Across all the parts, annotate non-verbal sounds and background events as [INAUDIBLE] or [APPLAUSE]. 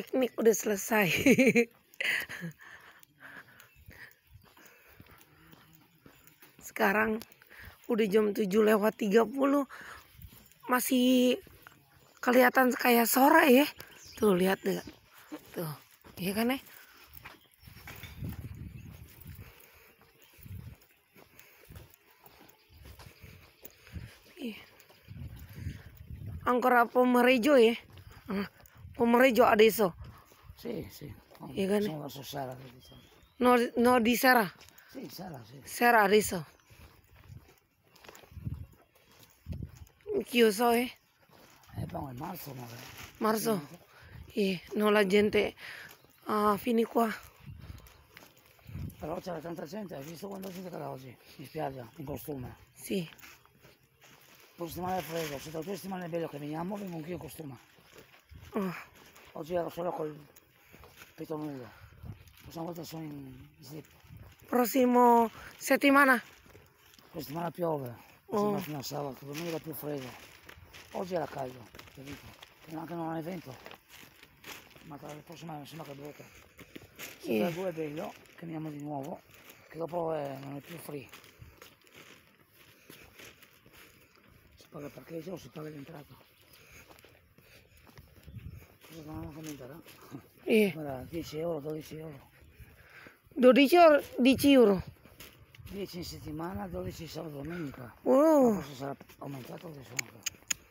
piknik udah selesai. [LAUGHS] Sekarang udah jam 7 lewat 30 masih kelihatan kayak sore ya. Tuh lihat deh. Tuh, iya kan ya? Ih. Ancora pomeriggio ya? Ah, Pomeriggio adesso. Sì, sì. Kan? Sono verso sera. No, no di sera. Sì, sera, sì. Sera adesso. Chiuso eh. E poi è marzo magari. Marzo. Eh, no la gente ah, fini qua. Però c'era tanta gente, hai visto quanta gente c'era oggi in spiaggia, in costume. Sì. Due settimane è freddo, se da due settimane è bello che veniamo, vengo anch'io in costume. Ah, Oggi ero solo col petto nudo. Questa volta sono in slip. prossimo settimana. Questa settimana piove, Oh. oh. fino a sabato, domenica più freddo. Oggi era caldo, capito? E anche non è vento. Ma tra la prossima mi sembra che blocca. Se tra due è bello, che andiamo di nuovo, che dopo è- non è più free. Si paga il parcheggio o si paga l'entrata? Non a commentare? Eh, Guarda, 10 euro, 12 euro. 12 o 10 euro. 10 in settimana, 12 sabato domenica. Ma Oh, forse sarà aumentato adesso anche.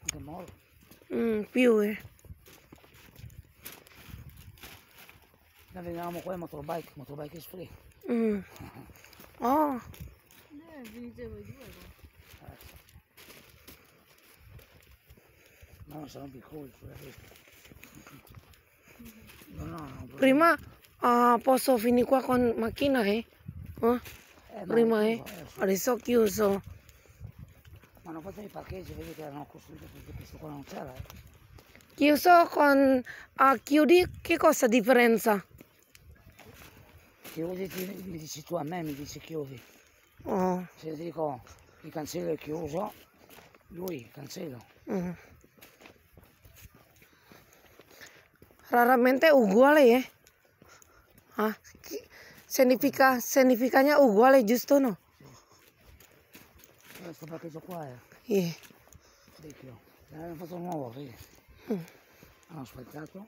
Anche molto. mm, più eh. Noi veniamo qua in motorbike, motorbike is free. Mm. [LAUGHS] Oh, No, sono piccoli, quelli. No, no, prima ah, posso finire qua con macchina eh. Oh, Eh, ma prima eh. Adesso chiuso. Ma hanno fatto i parcheggi, vedi che erano costruiti perché questo qua non c'era. eh. Chiuso con ah, chiudi, che cosa differenza? Chiudi, ti- mi dici tu a me, mi dici chiudi. Oh, Se dico il cancello è chiuso, lui il cancello. mm. Raramente uguale eh. Ah, chi- significa, significanya uguale giusto no? Questo parcheggio qua è Iya. vecchio. L'hanno fatto nuovo, vedi. Mm. Hanno asfaltato.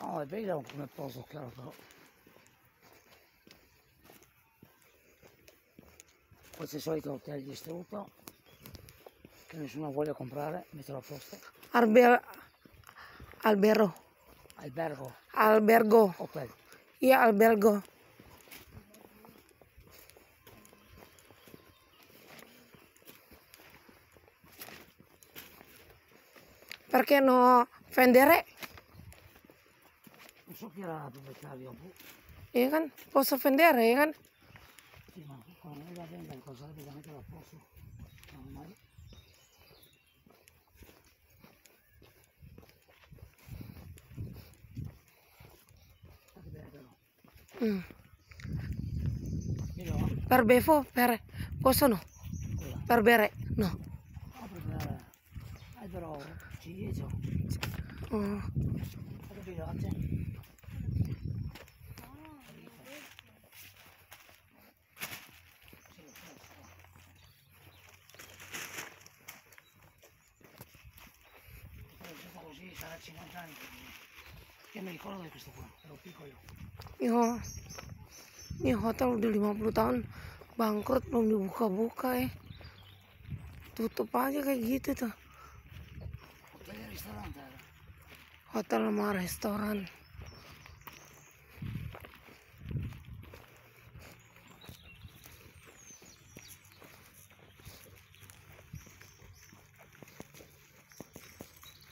No, è bello come posto, chiaro però. Poi c'è il solito hotel distrutto che nessuno vuole comprare, metterlo a posto. Alber, albero, Albergo, albergo. hotel. Iya albergo. Perché no vendere? Non so chi era la proprietario, boh. Iya kan? Posso vendere, ya kan? Sì, ma quando non la vende cosa deve mettere a posto. Mm. Per bevo, per posso no? Quella. Per bere, no. No, perché hai però ciliegia. Oh. Guarda che latte. Così sarà 50 anni. Questo qua, ero piccolo. Yo, ini hotel udah 50 tahun bangkrut belum dibuka-buka ya. Tutup aja kayak gitu tuh. Hotel ristorante era. Hotel sama restoran.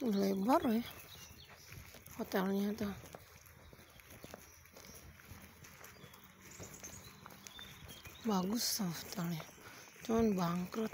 Lebar ya hotelnya tuh. Bagus hotelnya. Cuman bangkrut.